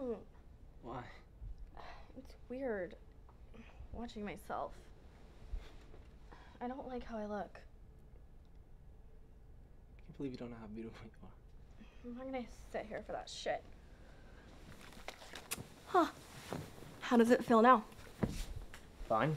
Don't. Why? It's weird watching myself. I don't like how I look. I can't believe you don't know how beautiful you are. I'm not gonna sit here for that shit. Huh. How does it feel now? Fine.